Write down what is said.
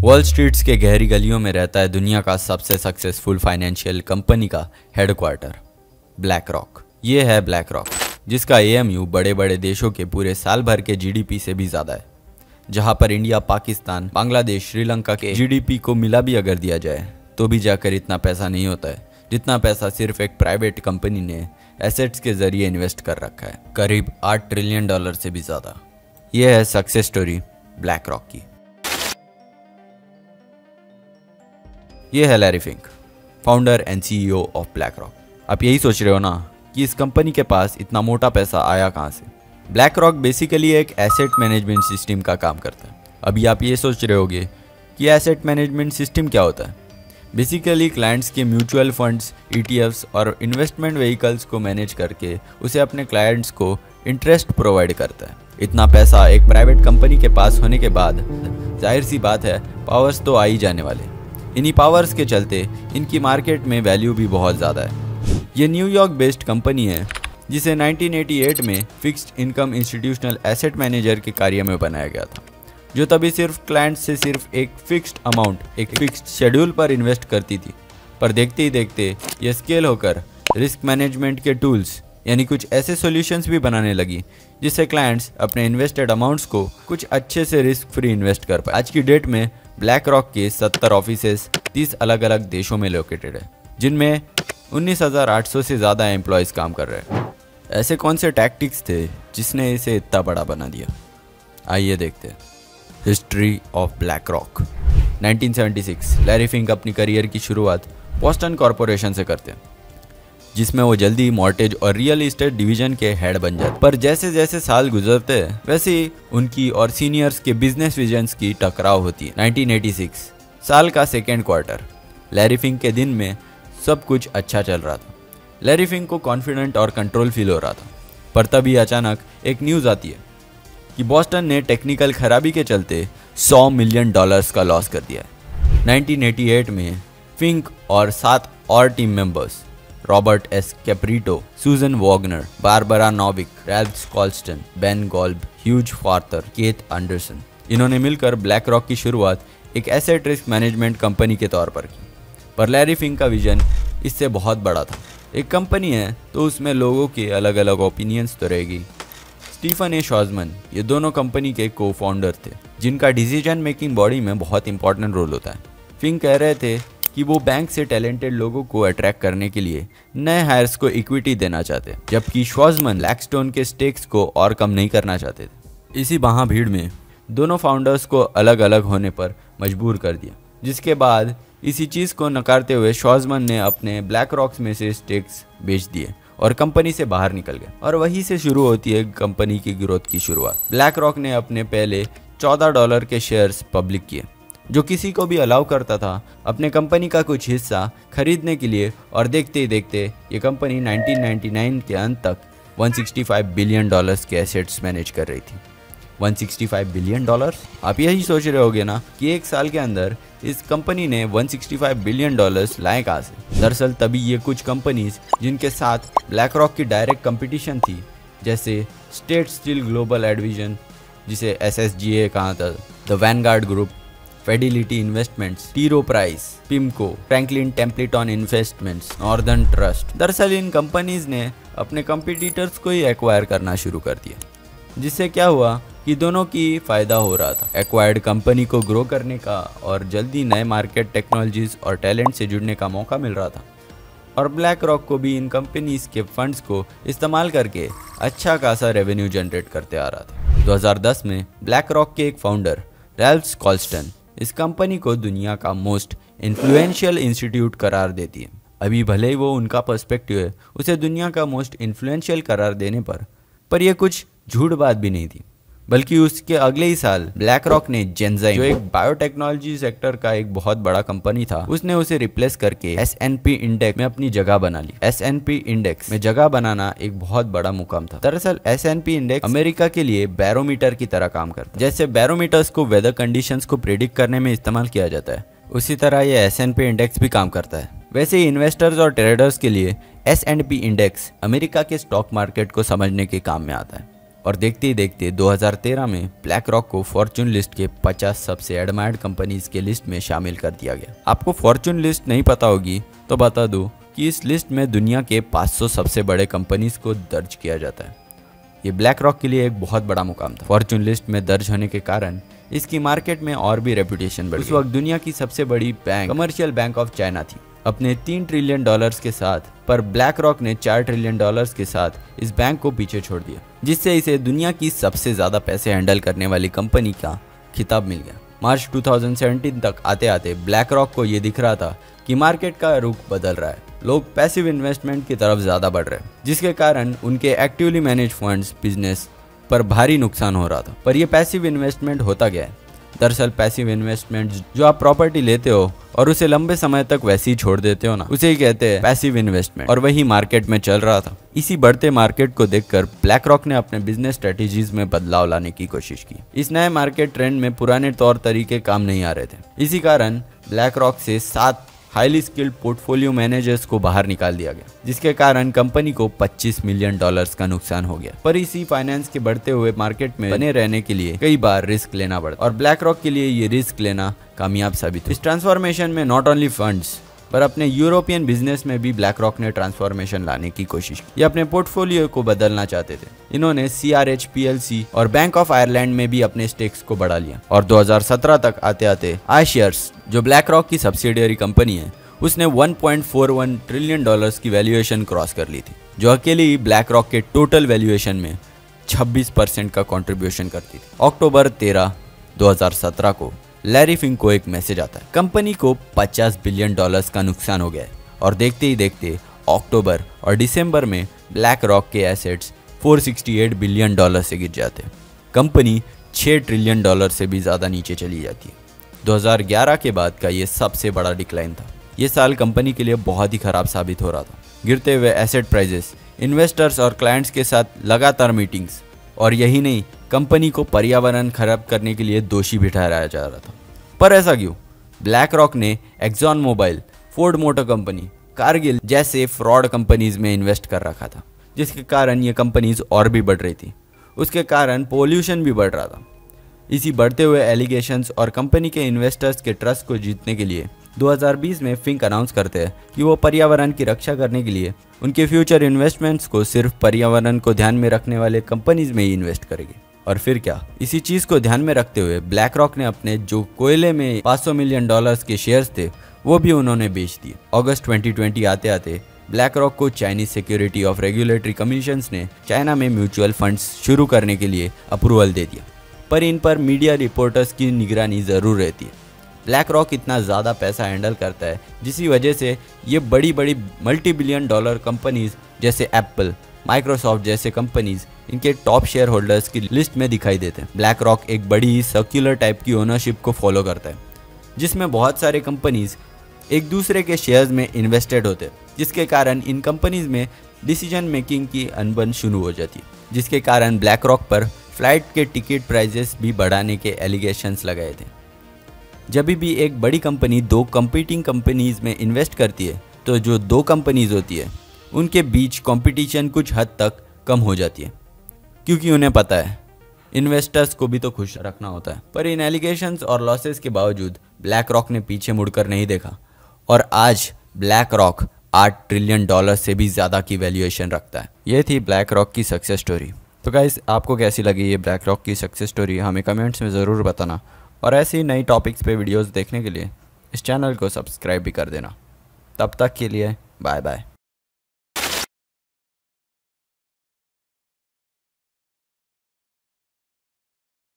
Wall streets के गहरी गलियों में रहता है दुनिया का सबसे सक्सेसफुल फाइनेंशियल कंपनी का हेडक्वार्टर ब्लैक रॉक ये है ब्लैक रॉक जिसका एएमयू बड़े बड़े देशों के पूरे साल भर के जीडीपी से भी ज़्यादा है। जहाँ पर इंडिया, पाकिस्तान, बांग्लादेश, श्रीलंका के जीडीपी को मिला भी अगर दिया जाए तो भी जाकर इतना पैसा नहीं होता है। जितना पैसा सिर्फ़ एक प्राइवेट कंपनी ने एसेट्स के ज़रिए इन्वेस्ट कर रखा है, करीब आठ ट्रिलियन डॉलर से भी ज़्यादा। यह है सक्सेस स्टोरी ब्लैक रॉक की। ये है Larry Fink founder and CEO of BlackRock आप यही सोच रहे हो ना कि इस कंपनी के पास इतना मोटा पैसा आया कहाँ से? ब्लैक रॉक बेसिकली एक एसेट मैनेजमेंट सिस्टम का काम करता है। अभी आप ये सोच रहे होगे कि एसेट मैनेजमेंट सिस्टम क्या होता है? बेसिकली क्लाइंट्स के म्यूचुअल फंड्स ईटीएफ्स और इन्वेस्टमेंट व्हीकल्स को मैनेज करके उसे अपने क्लाइंट्स को इंटरेस्ट प्रोवाइड करता है। इतना पैसा एक प्राइवेट कंपनी के पास होने के बाद, ज़ाहिर सी बात है पावर्स तो आ ही जाने वाले। इन्हीं पावर्स के चलते इनकी मार्केट में वैल्यू भी बहुत ज़्यादा है। ये न्यूयॉर्क बेस्ड कंपनी है, जिसे 1988 में fixed income institutional asset manager के कार्य में बनाया गया था, जो तभी सिर्फ़ क्लाइंट से सिर्फ़ एक फिक्स्ड अमाउंट एक फिक्स्ड शेड्यूल पर इन्वेस्ट करती थी। पर देखते ही देखते ये स्केल होकर रिस्क मैनेजमेंट के टूल्स यानी कुछ ऐसे सॉल्यूशंस भी बनाने लगी, जिससे क्लाइंट्स अपने इन्वेस्टेड अमाउंट्स को कुछ अच्छे से रिस्क फ्री इन्वेस्ट कर पाए। आज की डेट में ब्लैक रॉक के 70 ऑफिसेस 30 अलग अलग देशों में लोकेटेड है जिनमें 19,800 से ज़्यादा एम्प्लॉयज़ काम कर रहे हैं। ऐसे कौन से टैक्टिक्स थे जिसने इसे इतना बड़ा बना दिया? आइए देखते history of BlackRock 1976 Larry Fink अपनी करियर की शुरुआत बॉस्टन कॉरपोरेशन से करते हैं। जिसमें वो जल्दी मॉर्टेज और रियल इस्टेट डिवीज़न के हेड बन जाते। पर जैसे जैसे साल गुजरते, वैसे उनकी और सीनियर्स के बिज़नेस विजन्स की टकराव होती है। 1986 साल का सेकेंड क्वार्टर। लैरी फिंक के दिन में सब कुछ अच्छा चल रहा था। लैरी फिंक को कॉन्फिडेंट और कंट्रोल फील हो रहा था। पर तभी अचानक एक न्यूज़ आती है कि बॉस्टन ने टेक्निकल खराबी के चलते 100 मिलियन डॉलर्स का लॉस कर दिया है। 1988 में फिंक और सात और team members Robert S Kapito Susan Wagner Barbara Novick रैल्स कॉल्स्टन Ben Golub Hugh Frater Keith Anderson इन्होंने मिलकर ब्लैक रॉक की शुरुआत एक एसेट रिस्क मैनेजमेंट कंपनी के तौर पर की। पर लैरी फिंग का विजन इससे बहुत बड़ा था। एक कंपनी है तो उसमें लोगों के अलग अलग ओपिनियंस तो रहेगी। स्टीफन ए शॉजमन ये दोनों कंपनी के को फाउंडर थे, जिनका डिसीज़न मेकिंग बॉडी में बहुत इंपॉर्टेंट रोल होता है। फिंग कह रहे थे कि वो बैंक से टैलेंटेड लोगों को अट्रैक्ट करने के लिए नए हायर्स को इक्विटी देना चाहते, जबकि शॉजमन लैकस्टोन के स्टेक्स को और कम नहीं करना चाहते थे। इसी बहा भीड़ में दोनों फाउंडर्स को अलग अलग होने पर मजबूर कर दिया, जिसके बाद इसी चीज़ को नकारते हुए शॉजमन ने अपने ब्लैक रॉक्स में से स्टेक्स बेच दिए और कंपनी से बाहर निकल गए। और वहीं से शुरू होती है कंपनी की ग्रोथ की शुरुआत। ब्लैक रॉक ने अपने पहले 14 डॉलर के शेयर्स पब्लिक किए। जो किसी को भी अलाउ करता था, अपने कंपनी का कुछ हिस्सा खरीदने के लिए और देखते ही देखते ये कंपनी 1999 के अंत तक 165 बिलियन डॉलर्स के एसेट्स मैनेज कर रही थी। 165 बिलियन डॉलर आप यही सोच रहे होगे ना कि एक साल के अंदर इस कंपनी ने 165 बिलियन डॉलर्स लाए कहाँ से? दरअसल तभी ये कुछ कंपनीज़ जिनके साथ ब्लैक रॉक की डायरेक्ट कंपटीशन थी, जैसे स्टेट स्टील ग्लोबल एडविजन जिसे एस एस जी ए कहा था the Vanguard group Fidelity investments T Rowe price PIMCO Franklin Templeton investments Northern Trust दरअसल इन कंपनीज़ ने अपने कंपिटिटर्स को ही एक्वायर करना शुरू कर दिया। जिससे क्या हुआ कि दोनों की फ़ायदा हो रहा था। एक्वायर्ड कंपनी को ग्रो करने का और जल्दी नए मार्केट टेक्नोलॉजीज़ और टैलेंट से जुड़ने का मौका मिल रहा था। और ब्लैक रॉक को भी इन कंपनीज़ के फंड्स को इस्तेमाल करके अच्छा खासा रेवेन्यू जनरेट करते आ रहा था। 2010 में ब्लैक रॉक के एक फाउंडर रैल्स कॉल्स्टन इस कंपनी को दुनिया का मोस्ट इन्फ्लुएंशियल इंस्टीट्यूट करार देती है। अभी भले ही वो उनका पर्सपेक्टिव है, उसे दुनिया का मोस्ट इन्फ्लुएंशियल करार देने पर पर यह कुछ झूठ बात भी नहीं थी। बल्कि उसके अगले ही साल ब्लैक रॉक ने जेंजाइम जो एक बायोटेक्नोलॉजी सेक्टर का एक बहुत बड़ा कंपनी था, उसने उसे रिप्लेस करके एस एन पी इंडेक्स में अपनी जगह बना ली। एस एन पी इंडेक्स में जगह बनाना एक बहुत बड़ा मुकाम था। दरअसल S n P index America के लिए बैरोमीटर की तरह काम करता है, जैसे बैरोमीटर्स को वेदर कंडीशन को प्रिडिक्ट करने में इस्तेमाल किया जाता है। उसी तरह ये एस इंडेक्स भी काम करता है। वैसे ही इन्वेस्टर्स और ट्रेडर्स के लिए एस इंडेक्स अमेरिका के स्टॉक मार्केट को समझने के काम में आता है। और देखते ही देखते 2013 में ब्लैक रॉक को फॉर्चून लिस्ट के 50 सबसे एडमायर्ड कंपनीज़ के लिस्ट में शामिल कर दिया गया। आपको फॉर्चून लिस्ट नहीं पता होगी तो बता दूँ कि इस लिस्ट में दुनिया के 500 सबसे बड़े कंपनीज़ को दर्ज किया जाता है। ये ब्लैक रॉक के लिए एक बहुत बड़ा मुकाम था। फॉर्चून लिस्ट में दर्ज होने के कारण इसकी मार्केट में और भी रेपुटेशन बढ़ी उस वक्त दुनिया की सबसे बड़ी bank commercial bank of China थी। अपने तीन ट्रिलियन डॉलर्स के साथ, पर ब्लैक रॉक ने चार ट्रिलियन डॉलर्स के साथ इस बैंक को पीछे छोड़ दिया, जिससे इसे दुनिया की सबसे ज़्यादा पैसे हैंडल करने वाली कंपनी का खिताब मिल गया। मार्च 2017 तक आते आते ब्लैक रॉक को ये दिख रहा था कि मार्केट का रुख बदल रहा है। लोग पैसिव इन्वेस्टमेंट की तरफ़ ज़्यादा बढ़ रहे हैं, जिसके कारण उनके एक्टिवली मैनेज फंड्स बिज़नेस पर भारी नुकसान हो रहा था। पर यह पैसिव इन्वेस्टमेंट होता गया है। दरअसल पैसिव इन्वेस्टमेंट जो आप प्रॉपर्टी लेते हो और उसे लंबे समय तक वैसे ही छोड़ देते हो ना। उसे ही कहते हैं पैसिव इन्वेस्टमेंट और वही मार्केट में चल रहा था। इसी बढ़ते मार्केट को देखकर ब्लैक रॉक ने अपने बिज़नेस स्ट्रेटेजीज में बदलाव लाने की कोशिश की। इस नए मार्केट ट्रेंड में पुराने तौर तरीके काम नहीं आ रहे थे। इसी कारण ब्लैक रॉक से सात हाईली स्किल्ड पोर्टफोलियो मैनेजर्स को बाहर निकाल दिया गया, जिसके कारण कंपनी को 25 मिलियन डॉलर्स का नुकसान हो गया। पर इसी फाइनेंस के बढ़ते हुए मार्केट में बने रहने के लिए कई बार रिस्क लेना पड़ा, और ब्लैक रॉक के लिए ये रिस्क लेना कामयाब साबित इस ट्रांसफॉर्मेशन में नॉट ओनली फंड्स पर अपने यूरोपियन बिज़नेस में भी ब्लैक रॉक ने ट्रांसफॉर्मेशन लाने की कोशिश की। ये अपने पोर्टफोलियो को बदलना चाहते थे। इन्होंने C R H P L C और बैंक ऑफ़ आयरलैंड में भी अपने स्टेक्स को बढ़ा लिया। और 2017 तक आते आते आई शेयर्स जो ब्लैक रॉक की सब्सिडियरी कंपनी है, उसने 1.41 ट्रिलियन डॉलर्स की वैल्यूएशन क्रॉस कर ली थी, जो अकेले ही ब्लैक रॉक के टोटल वैल्यूएशन में 26 परसेंट का कंट्रीब्यूशन करती थी। अक्टूबर 13 2017 को लैरी फिंक को एक मैसेज आता है। कंपनी को 50 बिलियन डॉलर्स का नुकसान हो गया है। और देखते ही देखते अक्टूबर और दिसंबर में ब्लैक रॉक के एसेट्स 468 बिलियन डॉलर से गिर जाते हैं। कंपनी 6 ट्रिलियन डॉलर से भी ज़्यादा नीचे चली जाती है। 2011 के बाद का ये सबसे बड़ा डिक्लाइन था। ये साल कंपनी के लिए बहुत ही खराब साबित हो रहा था। गिरते हुए एसेट प्राइजेस, इन्वेस्टर्स और क्लाइंट्स के साथ लगातार मीटिंग्स, और यही नहीं कंपनी को पर्यावरण खराब करने के लिए दोषी भी ठहराया जा रहा था। पर ऐसा क्यों? ब्लैक रॉक ने Exxon Mobil Ford Motor company Cargill जैसे फ्रॉड कंपनीज़ में इन्वेस्ट कर रखा था, जिसके कारण ये कंपनीज़ और भी बढ़ रही थी। उसके कारण पोल्यूशन भी बढ़ रहा था। इसी बढ़ते हुए एलिगेशंस और कंपनी के इन्वेस्टर्स के ट्रस्ट को जीतने के लिए 2020 में फिंक अनाउंस करते हैं कि वो पर्यावरण की रक्षा करने के लिए उनके फ्यूचर इन्वेस्टमेंट्स को सिर्फ़ पर्यावरण को ध्यान में रखने वाले कंपनीज़ में ही इन्वेस्ट करेगी। और फिर क्या? इसी चीज़ को ध्यान में रखते हुए ब्लैक रॉक ने अपने जो कोयले में 500 मिलियन डॉलर्स के शेयर्स थे, वो भी उन्होंने बेच दिए। अगस्त 2020 आते आते ब्लैक रॉक को Chinese security of regulatory commission ने चाइना में म्यूचुअल फंड्स शुरू करने के लिए अप्रूवल दे दिया। पर इन पर मीडिया रिपोर्टर्स की निगरानी ज़रूर रहती है। ब्लैक रॉक इतना ज़्यादा पैसा हैंडल करता है, जिसकी वजह से ये बड़ी बड़ी मल्टी बिलियन डॉलर कंपनीज़ जैसे एप्पल माइक्रोसॉफ्ट जैसे कंपनीज़ इनके टॉप शेयर होल्डर्स की लिस्ट में दिखाई देते हैं। ब्लैक रॉक एक बड़ी सर्कुलर टाइप की ओनरशिप को फॉलो करता है, जिसमें बहुत सारे कंपनीज़ एक दूसरे के शेयर्स में इन्वेस्टेड होते हैं, जिसके कारण इन कंपनीज़ में डिसीज़न मेकिंग की अनबन शुरू हो जाती है, जिसके कारण ब्लैक रॉक पर फ़्लाइट के टिकट प्राइजेस भी बढ़ाने के एलिगेशंस लगाए थे। जब भी एक बड़ी कंपनी दो कंपीटिंग कंपनीज़ में इन्वेस्ट करती है तो जो दो कंपनीज़ होती है, उनके बीच कंपटीशन कुछ हद तक कम हो जाती है। क्योंकि उन्हें पता है। इन्वेस्टर्स को भी तो खुश रखना होता है। पर इन एलिगेशंस और लॉसेस के बावजूद ब्लैक रॉक ने पीछे मुड़कर नहीं देखा। और आज ब्लैक रॉक आठ ट्रिलियन डॉलर से भी ज़्यादा की वैल्यूएशन रखता है। ये थी ब्लैक रॉक की सक्सेस स्टोरी तो गाइज़ आपको कैसी लगी ये ब्लैक रॉक की सक्सेस स्टोरी हमें कमेंट्स में ज़रूर बताना। और ऐसी ही नई टॉपिक्स पे वीडियोस देखने के लिए इस चैनल को सब्सक्राइब भी कर देना। तब तक के लिए बाय बाय